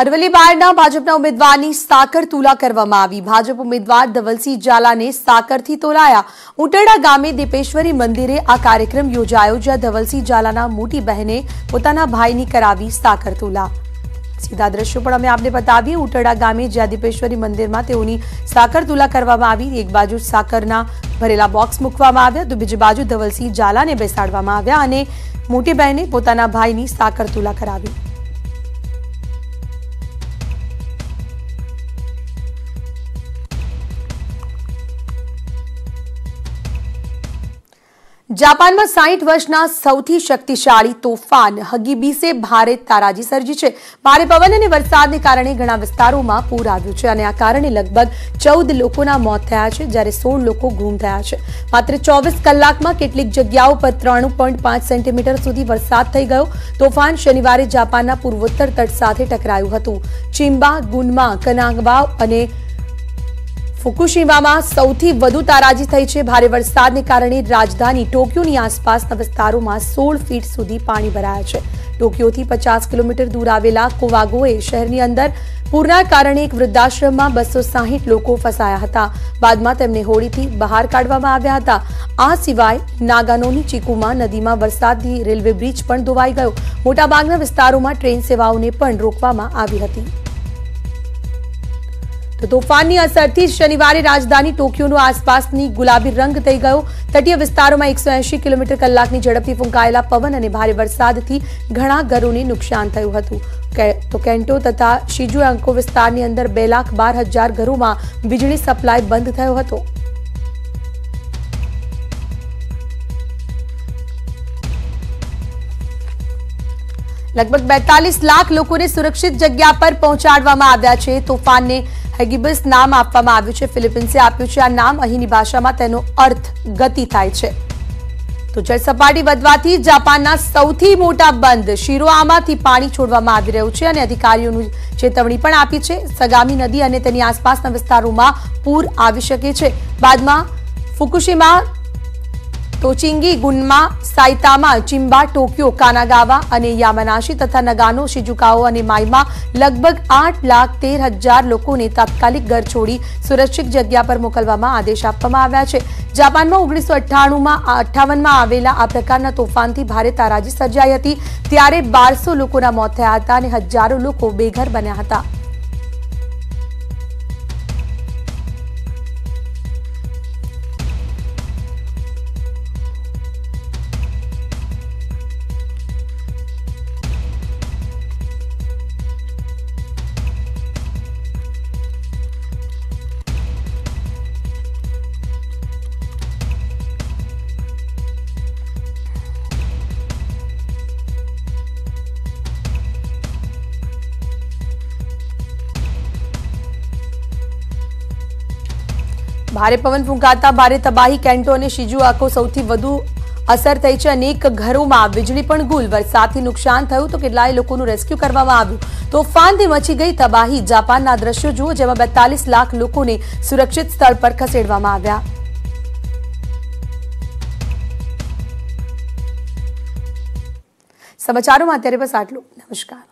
અરવલ્લી બાયડના ભાજપના ઉમેદવારની સાકર તુલા કરવામાં આવી. ભાજપ ઉમેદવાર ધવલસિંહ ઝાલાને સાકરથી તોલાયા. ઉટરડા ગામે દીપેશ્વરી મંદિરે આ કાર્યક્રમ યોજાયો, જ્યાં ધવલસિંહ ઝાલાના મોટી બહેને પોતાના ભાઈની કરાવી સાકર તુલા. સીધા દ્રશ્યો પણ અમે આપને બતાવીએ. ઉટરડા ગામે જ્યાં દીપેશ્વરી મંદિરમાં તેઓની સાકર તુલા કરવામાં આવી. એક બાજુ સાકરના ભરેલા બોક્સ મૂકવામાં આવ્યા તો બીજી બાજુ ધવલસિંહ ઝાલાને બેસાડવામાં આવ્યા અને મોટી બહેને પોતાના ભાઈની સાકર તુલા કરાવી. જાપાનમાં સાહીઠ વર્ષના સૌથી શક્તિશાળી તોફાન હગીબીસે ભારે તારાજી સર્જી છે. ભારે પવન અને વરસાદને કારણે ઘણા વિસ્તારોમાં પૂર આવ્યું છે અને આ કારણે લગભગ ચૌદ લોકોના મોત થયા છે, જ્યારે સોળ લોકો ગુમ થયા છે. માત્ર ચોવીસ કલાકમાં કેટલીક જગ્યાઓ પર ત્રણ પોઈન્ટ પાંચ સેન્ટીમીટર સુધી વરસાદ થઈ ગયો. તોફાન શનિવારે જાપાનના પૂર્વોત્તર તટ સાથે ટકરાયું હતું. ચિમ્બા ગુનમા, કનાગવા અને ફુકુશીમામાં સૌથી વધુ તારાજી થઈ છે ભારે વરસાદને કારણે રાજધાની ટોક્યોની આસપાસના વિસ્તારોમાં સોળ ફીટ સુધી પાણી ભરાયા છે. ટોક્યોથી પચાસ કિલોમીટર દૂર આવેલા કોવાગોએ શહેરની અંદર પૂરના કારણે એક વૃદ્ધાશ્રમમાં બસો સાહીઠ લોકો ફસાયા હતા. બાદમાં તેમને હોડીથી બહાર કાઢવામાં આવ્યા હતા. આ સિવાય નાગાનોની ચીકુમાં નદીમાં વરસાદથી રેલવે બ્રિજ પણ ધોવાઈ ગયો. મોટાભાગના વિસ્તારોમાં ટ્રેન સેવાઓને પણ રોકવામાં આવી હતી. તો તોફાનની અસરથી શનિવારે રાજધાની ટોક્યોનો આસપાસની ગુલાબી રંગ થઈ ગયો. તટીય વિસ્તારોમાં એકસો કિલોમીટર કલાકની ઝડપથી ફૂંકાયેલા પવન અને ભારે વરસાદથી ઘણા ઘરોને નુકસાન થયું હતું. તો કેન્ટો તથા શિજુઆંકો વિસ્તારની અંદર બે લાખ બાર હજાર ઘરોમાં વીજળી સપ્લાય બંધ થયો હતો. લગભગ બેતાલીસ લાખ લોકોને સુરક્ષિત જગ્યા પર પહોંચાડવામાં આવ્યા છે. તોફાનને હેગિબસ નામ આપવામાં આવ્યું છે. ફિલિપિન્સે આપ્યું છે આ નામ. અહીંની ભાષામાં તેનો અર્થ ગતિ થાય છે. તો જળસપાટી વધવાથી જાપાનના સૌથી મોટા બંધ શિરોઆમાંથી પાણી છોડવામાં આવી રહ્યું છે અને અધિકારીઓનું ચેતવણી પણ આપી છે. સગામી નદી અને તેની આસપાસના વિસ્તારોમાં પૂર આવી શકે છે. બાદમાં ફુકુશીમા ટોચિંગી ગુનમાં સાઇતામા ચિમ્બા ટોક્યો, કાનાગાવા અને યામાનાશી તથા નગાનો, શિજુકાઓ અને માઈમાં લગભગ આઠ લાખ તેર હજાર લોકોને તાત્કાલિક ઘર છોડી સુરક્ષિત જગ્યા પર મોકલવામાં આદેશ આપવામાં આવ્યા છે. જાપાનમાં ઓગણીસો અઠ્ઠાણુંમાં અઠ્ઠાવનમાં આવેલા આ પ્રકારના તોફાનથી ભારે તારાજી સર્જાઈ હતી. ત્યારે બારસો લોકોના મોત થયા હતા અને હજારો લોકો બેઘર બન્યા હતા. ભારે પવન ફૂંકાતા ભારે તબાહી કેન્ટો અને શિજુઆકો સૌથી વધુ અસર થઈ છે અનેક ઘરોમાં. વીજળી પણ ગુલ. વરસાદથી નુકસાન થયું તો કેટલાય લોકોનું રેસ્ક્યુ કરવામાં આવ્યું. તોફાનથી મચી ગઈ તબાહી. જાપાનના દ્રશ્યો જુઓ, જેમાં બેતાલીસ લાખ લોકોને સુરક્ષિત સ્થળ પર ખસેડવામાં આવ્યા. સમાચારોમાં અત્યારે બસ આટલું. નમસ્કાર.